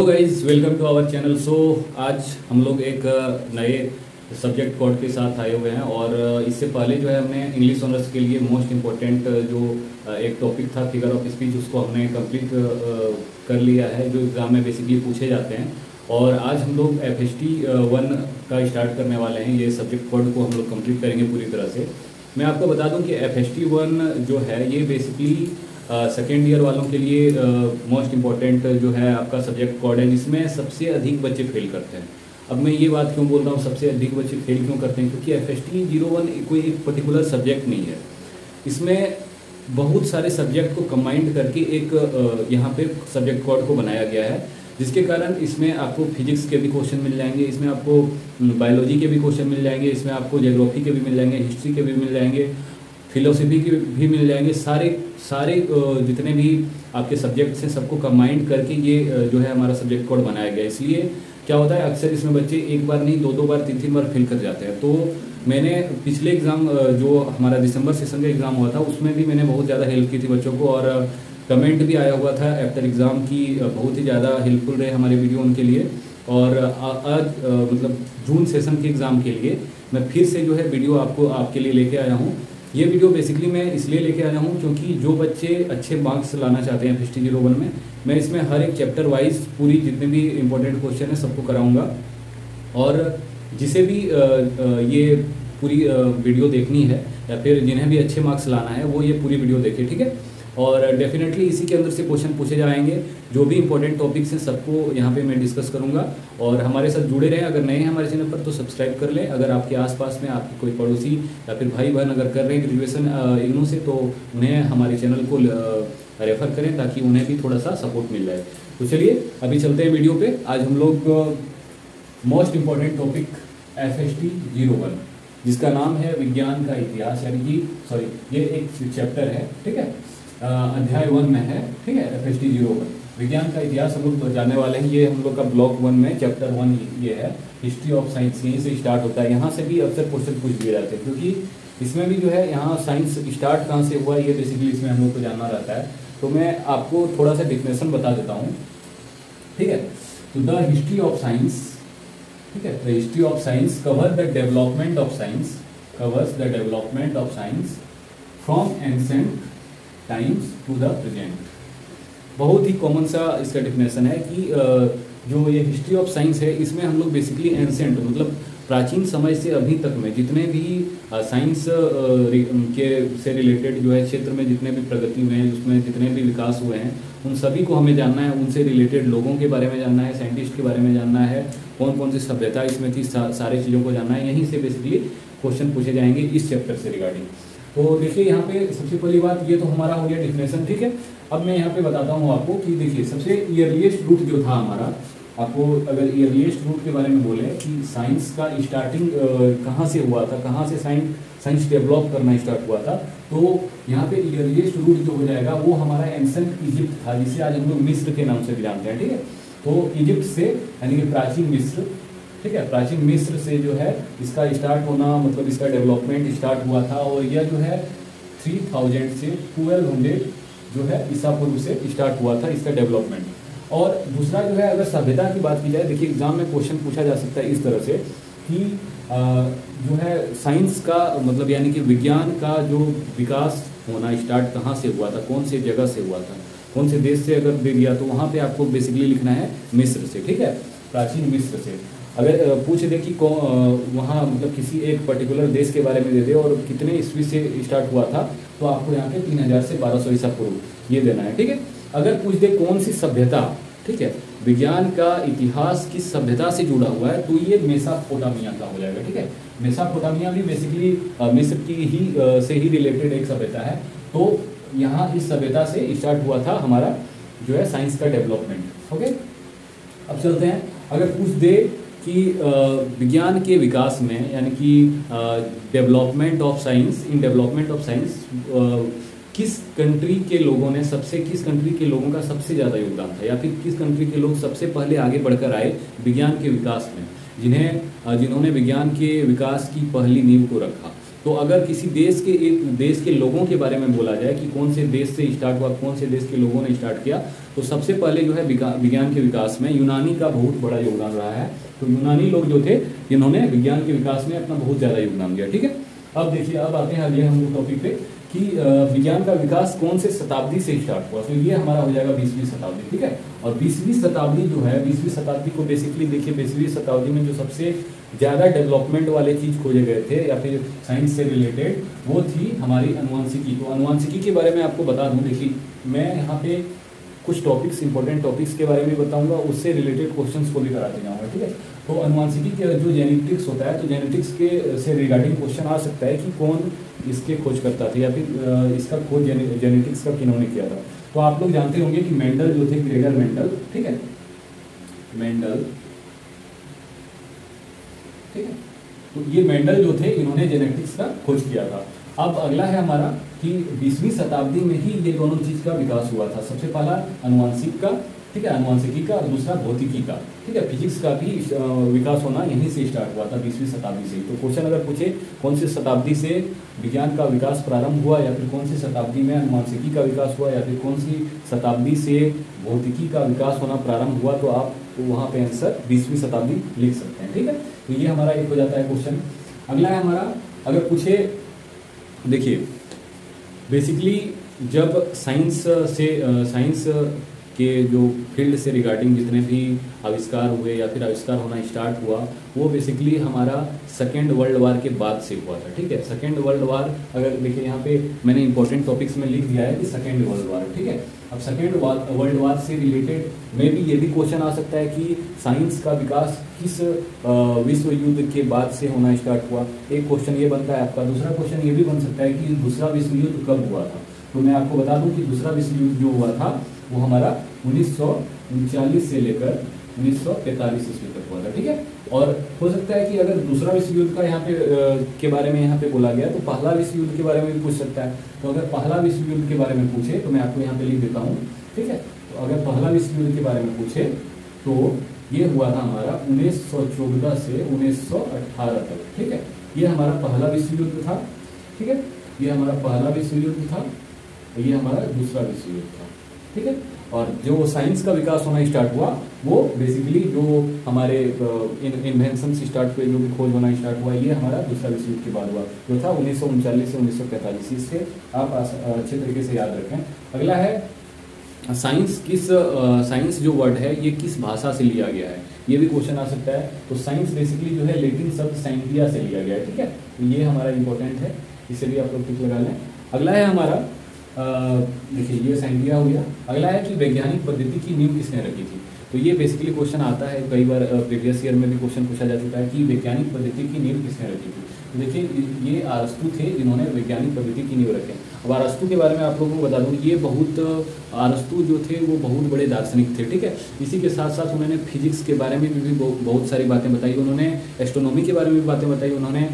Hello guys welcome to our channel so आज हम लोग एक नए सब्जेक्ट कोड के साथ आए हुए हैं और इससे पहले जो है हमने इंग्लिश ऑनर्स के लिए मोस्ट इम्पोर्टेंट जो एक टॉपिक था फिगर ऑफ़ स्पीच उसको हमने कंप्लीट कर लिया है, जो एग्ज़ाम में बेसिकली पूछे जाते हैं। और आज हम लोग एफ़ एस टी वन का स्टार्ट करने वाले हैं, ये सब्जेक्ट कोड को हम लोग कंप्लीट करेंगे पूरी तरह से। मैं आपको बता दूँ कि एफ़ एस टी वन जो है, ये बेसिकली सेकेंड ईयर वालों के लिए मोस्ट इंपॉर्टेंट जो है आपका सब्जेक्ट कोड है, जिसमें सबसे अधिक बच्चे फेल करते हैं। अब मैं ये बात क्यों बोल रहा हूँ, सबसे अधिक बच्चे फेल क्यों करते हैं? क्योंकि F S T zero one कोई एक पर्टिकुलर सब्जेक्ट नहीं है। इसमें बहुत सारे सब्जेक्ट को कंबाइंड करके एक यहाँ पे सब्जेक्ट कोड को बनाया गया है, जिसके कारण इसमें आपको फिजिक्स के भी क्वेश्चन मिल जाएँगे, इसमें आपको बायोलॉजी के भी क्वेश्चन मिल जाएँगे, इसमें आपको ज्योग्राफी के भी मिल जाएँगे हिस्ट्री के भी मिल जाएँगे। फिलोसफी के भी मिल जाएँगे। सारे सारे जितने भी आपके सब्जेक्ट्स हैं, सबको कंबाइंड करके ये जो है हमारा सब्जेक्ट कोड बनाया गया इसलिए क्या होता है, अक्सर इसमें बच्चे एक बार नहीं दो दो बार तीन तीन बार फेल कर जाते हैं। तो मैंने पिछले एग्ज़ाम जो हमारा दिसंबर सेशन का एग्ज़ाम हुआ था, उसमें भी मैंने बहुत ज़्यादा हेल्प की थी बच्चों को और कमेंट भी आया हुआ था आफ्टर एग्ज़ाम की बहुत ही ज़्यादा हेल्पफुल रहे हमारे वीडियो उनके लिए। और आज मतलब जून सेशन के एग्ज़ाम के लिए मैं फिर से जो है वीडियो आपको, आपके लिए लेके आया हूँ। ये वीडियो बेसिकली मैं इसलिए लेके आया हूँ क्योंकि जो बच्चे अच्छे मार्क्स लाना चाहते हैं फिफ्टी ज़ीरो वन में, मैं इसमें हर एक चैप्टर वाइज पूरी जितने भी इंपॉर्टेंट क्वेश्चन है सबको कराऊँगा। और जिसे भी ये पूरी वीडियो देखनी है या फिर जिन्हें भी अच्छे मार्क्स लाना है, वो ये पूरी वीडियो देखे, ठीक है? और डेफिनेटली इसी के अंदर से क्वेश्चन पूछे जाएँगे। जो भी इंपॉर्टेंट टॉपिक्स हैं, सबको यहाँ पे मैं डिस्कस करूँगा। और हमारे साथ जुड़े रहें। अगर नए हैं हमारे चैनल पर तो सब्सक्राइब कर लें। अगर आपके आसपास में आपके कोई पड़ोसी या फिर भाई बहन अगर कर रहे हैं ग्रेजुएसन इग्नू से तो उन्हें हमारे चैनल को रेफ़र करें ताकि उन्हें भी थोड़ा सा सपोर्ट मिल जाए। तो चलिए, अभी चलते हैं वीडियो पे। आज हम लोग most important topic F S T zero one जिसका नाम है विज्ञान का इतिहास, यानी कि सॉरी ये एक चैप्टर है, ठीक है? अध्याय वन में है, ठीक है F S T zero one विज्ञान का इतिहास हम लोग तो जानने वाले हैं, ये हम लोग का ब्लॉक वन में चैप्टर वन ये है। हिस्ट्री ऑफ़ साइंस यहीं से स्टार्ट होता है। यहाँ से भी अक्सर क्वेश्चन पूछ दिए जाते हैं, क्योंकि इसमें भी जो है, यहाँ साइंस स्टार्ट कहाँ से हुआ, ये बेसिकली इसमें हम लोग को जानना रहता है। तो मैं आपको थोड़ा सा डिफिनेशन बता देता हूँ, ठीक है? तो द हिस्ट्री ऑफ़ साइंस ठीक है? The history of science cover the development of science covers the development of science from ancient times to the present बहुत ही कॉमन सा इसका डिफिनेशन है कि जो ये हिस्ट्री ऑफ़ साइंस है इसमें हम लोग बेसिकली एंसेंट मतलब प्राचीन समय से अभी तक में जितने भी साइंस के से रिलेटेड जो है क्षेत्र में जितने भी प्रगति हुए हैं उसमें जितने भी विकास हुए हैं उन सभी को हमें जानना है उनसे रिलेटेड लोगों के बारे में जानना है साइंटिस्ट के बारे में जानना है कौन कौन सी सभ्यता इसमें थी सा, सारे चीज़ों को जानना है यहीं से बेसिकली क्वेश्चन पूछे जाएँगे इस चैप्टर से रिगार्डिंग तो देखिए, यहाँ पे सबसे पहली बात, ये तो हमारा हो गया डिफिनेशन ठीक है? अब मैं यहाँ पे बताता हूँ आपको कि देखिए, सबसे ईयरलीस्ट रूट जो था हमारा, आपको अगर ईयरलीस्ट रूट के बारे में बोले कि साइंस का स्टार्टिंग कहाँ से हुआ था, कहाँ से साइंस साइंस डेवलप करना स्टार्ट हुआ था तो यहाँ पे ईयरलीस्ट रूट जो हो जाएगा, वो हमारा एंसेंट इजिप्ट था, जिसे आज हम लोग मिस्र के नाम से भी जानते हैं, ठीक है? तो इजिप्ट से, यानी कि प्राचीन मिस्र ठीक है, प्राचीन मिस्र से जो है इसका स्टार्ट होना मतलब इसका डेवलपमेंट स्टार्ट हुआ था और यह जो है थ्री थाउज़ेंड से ट्वेल्व हंड्रेड जो है ईसा पूर्व से स्टार्ट हुआ था इसका डेवलपमेंट और दूसरा जो है, अगर सभ्यता की बात की जाए, देखिए एग्ज़ाम में क्वेश्चन पूछा जा सकता है इस तरह से कि जो है साइंस का मतलब यानी कि विज्ञान का जो विकास होना स्टार्ट कहाँ से हुआ था, कौन से जगह से हुआ था, कौन से देश से अगर दे दिया तो वहाँ पे आपको बेसिकली लिखना है मिस्र से, ठीक है? प्राचीन मिस्र से। अगर पूछ दे कि वहाँ मतलब किसी एक पर्टिकुलर देश के बारे में दे दे और कितने ईस्वी से स्टार्ट हुआ था तो आपको यहाँ पे तीन हज़ार से बारह सौ ईसा पूर्व ये देना है, ठीक है? अगर पूछ दे कौन सी सभ्यता, ठीक है? विज्ञान का इतिहास किस सभ्यता से जुड़ा हुआ है तो ये मेसापोटामिया का हो जाएगा, ठीक है? मेसापोटामिया भी बेसिकली मिस्र की ही से ही रिलेटेड एक सभ्यता है तो यहाँ इस सभ्यता से स्टार्ट हुआ था हमारा जो है साइंस का डेवलपमेंट ओके अब चलते हैं। अगर पूछ दे कि विज्ञान के विकास में, यानी कि development of science in development of science किस कंट्री के लोगों ने सबसे, किस कंट्री के लोगों का सबसे ज़्यादा योगदान था? या फिर किस कंट्री के लोग सबसे पहले आगे बढ़कर आए विज्ञान के विकास में? जिन्हें जिन्होंने विज्ञान के विकास की पहली नींव को रखा। तो अगर किसी देश के, एक देश के लोगों के बारे में बोला जाए कि कौन से देश से स्टार्ट हुआ, कौन से देश के लोगों ने स्टार्ट किया तो सबसे पहले जो है विज्ञान के विकास में यूनानी का बहुत बड़ा योगदान रहा है। तो यूनानी लोग जो थे इन्होंने विज्ञान के विकास में अपना बहुत ज़्यादा योगदान दिया, ठीक है? अब देखिए, अब आते हैं अगले हम टॉपिक पे कि विज्ञान का विकास कौन से शताब्दी से स्टार्ट हुआ। तो ये हमारा हो जाएगा बीसवीं शताब्दी, ठीक है? और बीसवीं शताब्दी जो है, बीसवीं शताब्दी को बेसिकली देखिए, बीसवीं शताब्दी में जो सबसे ज़्यादा डेवलपमेंट वाले चीज़ खोजे गए थे, या फिर साइंस से रिलेटेड वो थी हमारी अनुवांशिकी। तो अनुवांशिकी के बारे में आपको बता दूँ, देखिए, मैं यहाँ पे कुछ टॉपिक्स इंपॉर्टेंट टॉपिक्स के बारे में बताऊँगा, उससे रिलेटेड क्वेश्चंस को भी कराते जाऊँगा, ठीक है? तो अनुवांशिकी के, जो जेनेटिक्स होता है तो जेनेटिक्स के से रिगार्डिंग क्वेश्चन आ सकता है कि कौन इसके खोज करता था, या फिर इसका खोज जेनेटिक्स का किन्होंने किया था। तो आप लोग जानते होंगे कि मेंडल जो थे ग्रेगर मेंडल, ठीक है? मेंडल, ठीक है? तो ये मेंडल जो थे, इन्होंने जेनेटिक्स का खोज किया था। अब अगला है हमारा कि बीसवीं शताब्दी में ही ये दोनों चीज़ का विकास हुआ था। सबसे पहला अनुवांशिक का, ठीक है अनुवांशिकी का, और दूसरा भौतिकी का, ठीक है। फिजिक्स का भी विकास होना यहीं से स्टार्ट हुआ था बीसवीं शताब्दी से तो क्वेश्चन अगर पूछे, कौन सी शताब्दी से विज्ञान का विकास प्रारंभ हुआ, या फिर कौन सी शताब्दी में अनुवांशिकी का विकास हुआ, या फिर कौन सी शताब्दी से भौतिकी का विकास होना प्रारंभ हुआ तो आप वहाँ पे आंसर बीसवीं शताब्दी लिख सकते हैं, ठीक है। तो ये हमारा एक हो जाता है क्वेश्चन अगला है हमारा, अगर पूछे, देखिए बेसिकली जब साइंस से साइंस के जो फ़ील्ड से रिगार्डिंग जितने भी आविष्कार हुए या फिर आविष्कार होना स्टार्ट हुआ, वो बेसिकली हमारा सेकेंड वर्ल्ड वार के बाद से हुआ था, ठीक है? सेकेंड वर्ल्ड वार अगर देखिए यहाँ पे मैंने इंपॉर्टेंट टॉपिक्स में लिख दिया है कि सेकेंड वर्ल्ड वार ठीक है? अब सेकेंड वर्ल्ड वार से रिलेटेड में भी ये भी क्वेश्चन आ सकता है कि साइंस का विकास किस विश्व युद्ध के बाद से होना स्टार्ट हुआ? एक क्वेश्चन ये बनता है आपका, दूसरा क्वेश्चन ये भी बन सकता है कि दूसरा विश्व युद्ध कब हुआ था? तो मैं आपको बता दूँ कि दूसरा विश्व युद्ध जो हुआ था, वो हमारा उन्नीस से लेकर उन्नीस सौ पैंतालीस ईस्वी तक हुआ था, ठीक है? और हो सकता है कि अगर दूसरा विश्व युद्ध का यहाँ पे के बारे में यहाँ पे बोला गया तो पहला विश्व युद्ध के बारे में भी पूछ सकता है। तो अगर पहला विश्व युद्ध के बारे में पूछे तो मैं आपको यहाँ पे लिख देता हूँ, ठीक है? तो अगर पहला विश्व युद्ध के बारे में पूछे तो ये हुआ था हमारा उन्नीस से उन्नीस तक, ठीक है? ये हमारा पहला विश्व युद्ध था, ठीक है? ये हमारा पहला विश्व युद्ध था, ये हमारा दूसरा विश्व युद्ध था, ठीक है? और जो साइंस का विकास होना स्टार्ट हुआ, वो बेसिकली जो हमारे इन्वेंशन से स्टार्ट हुए, जो भी खोज होना स्टार्ट हुआ, ये हमारा दूसरा विश्व युद्ध के बाद हुआ, जो था उन्नीस से उन्नीस इससे आप अच्छे तरीके से याद रखें। अगला है साइंस किस साइंस जो वर्ड है, ये किस भाषा से लिया गया है? ये भी क्वेश्चन आ सकता है। तो साइंस बेसिकली जो है लेटिन शब्द साइंटिया से लिया गया है, ठीक है? तो ये हमारा इंपॉर्टेंट है। इसे भी आप लोग टिक लगा लें। अगला है हमारा देखिए, ये साइन दिया हो गया। अगला है कि वैज्ञानिक पद्धति की नींव किसने रखी थी? तो ये बेसिकली क्वेश्चन आता है। कई बार प्रीवियस ईयर में भी क्वेश्चन पूछा जा चुका है कि वैज्ञानिक पद्धति की नींव किसने रखी थी? देखिए ये आरस्तु थे जिन्होंने वैज्ञानिक प्रवृत्ति की नींव रखे। अब आरस्तु के बारे में आप लोगों को बता दूँ ये बहुत आरस्तु जो थे, वो बहुत बड़े दार्शनिक थे, ठीक है? इसी के साथ साथ उन्होंने फिजिक्स के बारे में भी बहुत सारी बातें बताई। उन्होंने एस्ट्रोनॉमी के बारे में भी बातें बताई। उन्होंने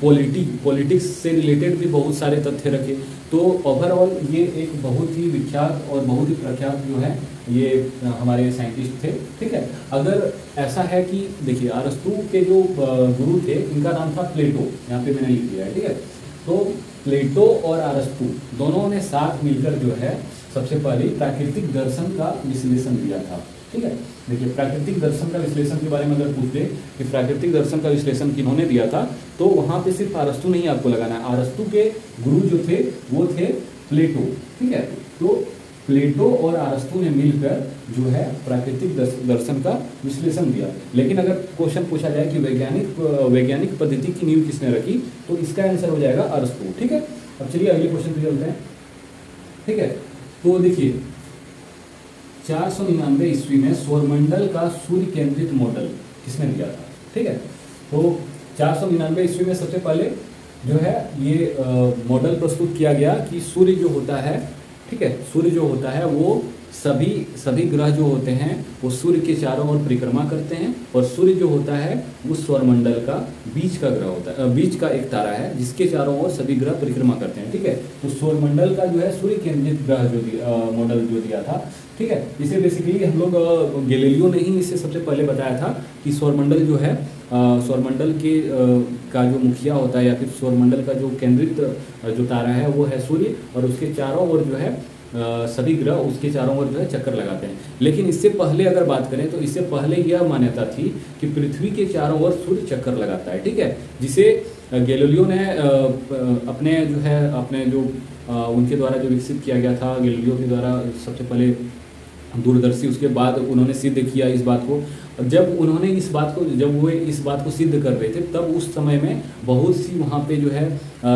पॉलिटिक पॉलिटिक्स से रिलेटेड भी बहुत सारे तथ्य रखे। तो ओवरऑल ये एक बहुत ही विख्यात और बहुत ही प्रख्यात जो है, ये हमारे साइंटिस्ट थे, ठीक है? अगर ऐसा है कि, देखिए, अरस्तु के जो गुरु थे, इनका नाम था प्लेटो, यहाँ पे मैंने लिख दिया है, ठीक है? तो प्लेटो और अरस्तु दोनों ने साथ मिलकर जो है, सबसे पहले प्राकृतिक दर्शन का विश्लेषण दिया था। ठीक है? देखिए, प्राकृतिक दर्शन का विश्लेषण के बारे में अगर पूछ दे कि प्राकृतिक दर्शन का विश्लेषण किन्होंने दिया था तो वहाँ पे सिर्फ़ आरस्तु नहीं आपको लगाना है। आरस्तु के गुरु जो थे, वो थे प्लेटो, ठीक है? तो प्लेटो और आरस्तु ने मिलकर जो है प्राकृतिक दर्शन का विश्लेषण दिया। लेकिन अगर क्वेश्चन पूछा जाए कि वैज्ञानिक वैज्ञानिक पद्धति की नींव किसने रखी तो इसका आंसर हो जाएगा अरस्तु ठीक है? अब चलिए अगले क्वेश्चन पे चलते हैं। ठीक है? तो देखिए चार सौ निन्यानवे ईस्वी में सौरमंडल का सूर्य केंद्रित मॉडल किसने दिया था? ठीक है? तो चार सौ निन्यानवे ईस्वी में सबसे पहले जो है ये मॉडल प्रस्तुत किया गया कि सूर्य जो होता है, ठीक है, सूर्य जो होता है वो सभी सभी ग्रह जो होते हैं, वो सूर्य के चारों ओर परिक्रमा करते हैं और सूर्य जो होता है, वो सौरमंडल का बीच का ग्रह होता है बीच का एक तारा है, जिसके चारों ओर सभी ग्रह परिक्रमा करते हैं, ठीक है? तो सौरमंडल का जो है, सूर्य केंद्रित ग्रह जो मॉडल जो दिया था, ठीक है? इसे बेसिकली हम लोग गैलीलियो ने ही इसे सबसे पहले बताया था कि सौरमंडल जो है सौरमंडल के का जो मुखिया होता है या फिर सौरमंडल का जो केंद्रित जो तारा है, वो है सूर्य और उसके चारों ओर जो है सभी ग्रह उसके चारों ओर जो है चक्कर लगाते हैं। लेकिन इससे पहले अगर बात करें तो इससे पहले यह मान्यता थी कि पृथ्वी के चारों ओर सूर्य चक्कर लगाता है, ठीक है? जिसे गैलोलियो ने अपने जो है, अपने जो उनके द्वारा जो विकसित किया गया था, गैलोलियो के द्वारा सबसे पहले दूरदर्शी उसके बाद उन्होंने सिद्ध किया इस बात को। जब उन्होंने इस बात को जब वो इस बात को सिद्ध कर रहे थे तब उस समय में बहुत सी वहाँ पे जो है आ,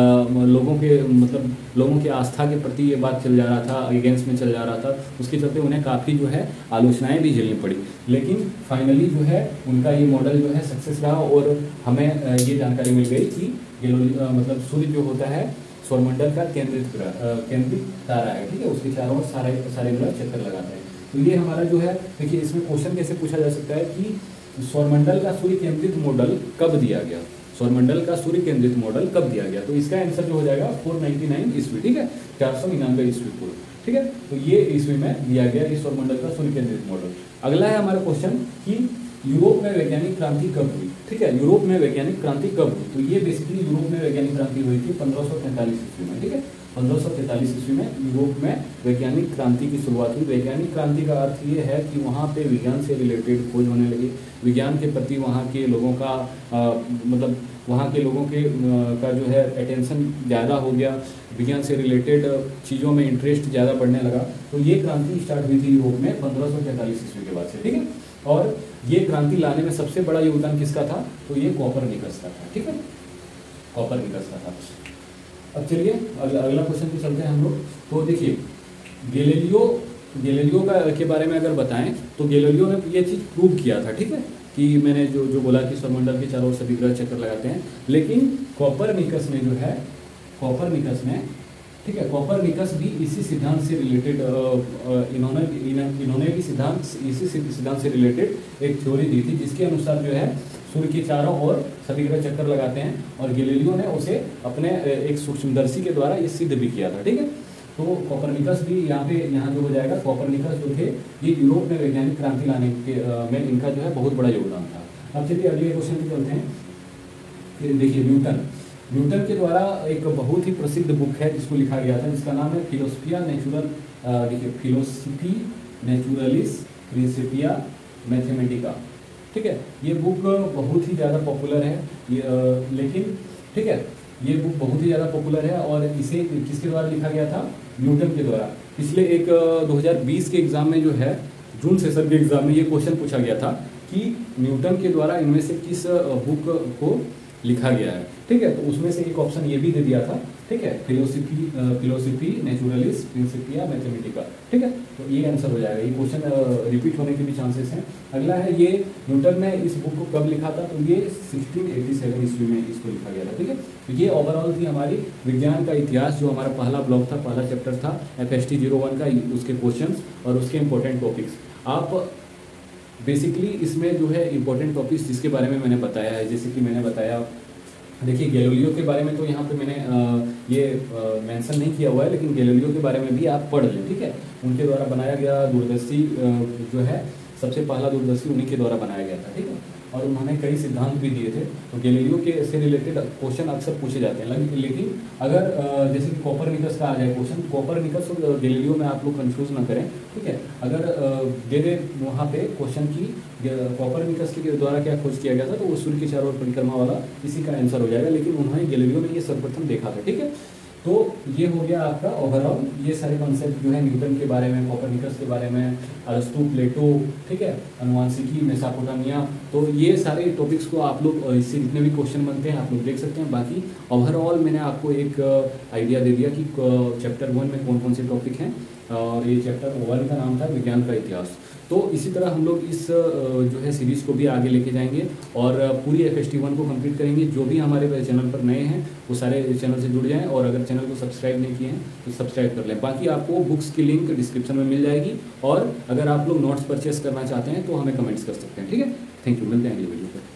लोगों के मतलब लोगों के आस्था के प्रति ये बात चल जा रहा था अगेंस्ट में चल जा रहा था। उसके चलते उन्हें काफ़ी जो है आलोचनाएँ भी झेलनी पड़ी। लेकिन फाइनली जो है उनका ये मॉडल जो है सक्सेस रहा और हमें ये जानकारी मिल गई कि मतलब सूर्य जो होता है सौरमंडल का केंद्रित केंद्रित तारा है ठीक है? उसके चारों सारे सारे ग्रह चक्कर लगाते हैं। तो ये हमारा जो है, देखिए इसमें क्वेश्चन कैसे पूछा जा सकता है कि सौरमंडल का सूर्य केंद्रित मॉडल कब दिया गया? सौरमंडल का सूर्य केंद्रित मॉडल कब दिया गया? तो इसका आंसर जो हो जाएगा 499 ईस्वी, ठीक है? चार सौ निन्यानवे ईस्वी पूर्व, ठीक है? तो ये ईस्वी में दिया गया इस सौरमंडल का सूर्य केंद्रित मॉडल अगला है हमारा क्वेश्चन कि यूरोप में वैज्ञानिक क्रांति कब हुई? ठीक है यूरोप में वैज्ञानिक क्रांति कब हुई? तो ये बेसिकली यूरोप में वैज्ञानिक क्रांति हुई थी पंद्रह ईस्वी में ठीक है? पंद्रह सौ तैंतालीस ईस्वी में यूरोप में वैज्ञानिक क्रांति की शुरुआत हुई। वैज्ञानिक क्रांति का अर्थ ये है कि वहाँ पे विज्ञान से रिलेटेड खोज होने लगी। विज्ञान के प्रति वहाँ के लोगों का आ, मतलब वहाँ के लोगों के का जो है अटेंशन ज़्यादा हो गया। विज्ञान से रिलेटेड चीज़ों में इंटरेस्ट ज़्यादा बढ़ने लगा। तो ये क्रांति स्टार्ट हुई थी यूरोप में पंद्रह सौ तैंतालीस ईस्वी के बाद से ठीक है? और ये क्रांति लाने में सबसे बड़ा योगदान किसका था? तो ये कॉपर निकस का था, ठीक है? कॉपर निकस का था। अब चलिए, अगला क्वेश्चन पे चलते हैं हम लोग। तो देखिए, गैलीलियो गैलीलियो का, के बारे में अगर बताएँ तो गैलीलियो ने ये चीज़ प्रूव किया था, ठीक है? कि मैंने जो जो बोला कि सौरमंडल के चारों सभी ग्रह चक्कर लगाते हैं, लेकिन कॉपर निकस ने जो है, कॉपर निकस ने ठीक है कॉपर निकस भी इसी सिद्धांत से रिलेटेड इन्होंने इन्होंने भी सिद्धांत, इसी सिद्धांत से रिलेटेड एक थ्योरी दी थी, जिसके अनुसार जो है, सूर्य के चारों ओर सभी ग्रह चक्कर लगाते हैं और गैलीलियो ने उसे अपने एक सूक्ष्मदर्शी के द्वारा ये सिद्ध भी किया था, ठीक है? तो कॉपरनिकस भी यहाँ पे, यहाँ जो हो जाएगा कॉपरनिकस जो थे, ये यूरोप में वैज्ञानिक क्रांति लाने के में इनका जो है बहुत बड़ा योगदान था। अब चलिए अगले क्वेश्चन चलते हैं। देखिए, न्यूटन। न्यूटन के द्वारा एक बहुत ही प्रसिद्ध बुक है जिसको लिखा गया था जिसका नाम है फिलोसफिया नेचुरल देखिए फिलोसफी नेचुरलिस प्रिंसिपिया मैथमेटिका। ठीक है ये बुक बहुत ही ज़्यादा पॉपुलर है ये, लेकिन ठीक है ये बुक बहुत ही ज़्यादा पॉपुलर है और इसे किसके द्वारा लिखा गया था? न्यूटन के द्वारा। पिछले एक 2020 के एग्ज़ाम में जो है जून सेशन के एग्ज़ाम में ये क्वेश्चन पूछा गया था कि न्यूटन के द्वारा इनमें से किस बुक को लिखा गया है। ठीक है? तो उसमें से एक ऑप्शन ये भी दे दिया था। ठीक है? Philosophiae Philosophiae Naturalis Principia Mathematica ठीक है? तो ये आंसर हो जाएगा। ये क्वेश्चन रिपीट होने के भी चांसेस हैं। अगला है ये न्यूटन ने इस बुक को कब लिखा था? तो ये 1687 ईस्वी में इसको लिखा गया था। ठीक है? तो ये ओवरऑल थी हमारी विज्ञान का इतिहास, जो हमारा पहला ब्लॉक था, पहला चैप्टर था एफ़ एस का, उसके क्वेश्चन और उसके इंपॉर्टेंट टॉपिक्स आप बेसिकली इसमें जो है इंपॉर्टेंट टॉपिक्स जिसके बारे में मैंने बताया है, जैसे कि मैंने बताया, देखिए गैलोलियो के बारे में तो यहाँ पे मैंने ये मेंशन नहीं किया हुआ है, लेकिन गैलोलियो के बारे में भी आप पढ़ लें, ठीक है? उनके द्वारा बनाया गया दूरदर्शी जो है, सबसे पहला दूरदर्शी उन्हीं के द्वारा बनाया गया था, ठीक है? और उन्होंने कई सिद्धांत भी दिए थे तो गैलीलियो के से रिलेटेड क्वेश्चन अक्सर पूछे जाते हैं। लेकिन अगर जैसे कि कॉपर निकस का आ जाए क्वेश्चन कॉपर निकस और गैलीलियो में आप लोग कंफ्यूज ना करें, ठीक है? अगर दे दे वहाँ पे क्वेश्चन की कॉपर निकस के द्वारा क्या खोज किया गया था तो वो सूर्य के चारों और परिक्रमा वाला इसी का आंसर हो जाएगा। लेकिन उन्होंने गैलीलियो में ये सर्वप्रथम देखा था, ठीक है? तो ये हो गया आपका ओवरऑल ये सारे कॉन्सेप्ट जो है न्यूटन के बारे में कॉपरनिकस के बारे में अरस्तु प्लेटो ठीक है अनुवांशिकी मेसापोटामिया तो ये सारे टॉपिक्स को आप लोग इससे जितने भी क्वेश्चन बनते हैं, आप लोग देख सकते हैं। बाकी ओवरऑल मैंने आपको एक आइडिया दे दिया कि चैप्टर वन में कौन कौन से टॉपिक हैं। और ये चैप्टर वन का नाम था विज्ञान का इतिहास। तो इसी तरह हम लोग इस जो है सीरीज़ को भी आगे लेके जाएँगे और पूरी एफ़ एस वन को कंप्लीट करेंगे। जो भी हमारे चैनल पर नए हैं, वो सारे चैनल से जुड़ जाएँ और अगर चैनल को सब्सक्राइब नहीं किए हैं तो सब्सक्राइब कर लें। बाकी आपको बुक्स की लिंक डिस्क्रिप्शन में मिल जाएगी और अगर आप लोग नोट्स परचेस करना चाहते हैं तो हमें कमेंट्स कर सकते हैं। ठीक है? थैंक यू मिलते हैं अगले वीडियो पर।